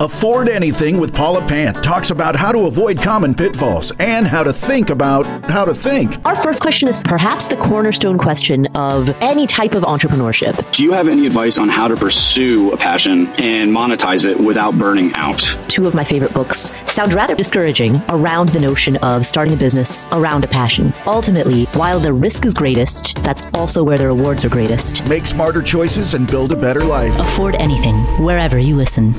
Afford Anything with Paula Pant talks about how to avoid common pitfalls and how to think about how to think. Our first question is perhaps the cornerstone question of any type of entrepreneurship. Do you have any advice on how to pursue a passion and monetize it without burning out? Two of my favorite books sound rather discouraging around the notion of starting a business around a passion. Ultimately, while the risk is greatest, that's also where the rewards are greatest. Make smarter choices and build a better life. Afford anything, wherever you listen.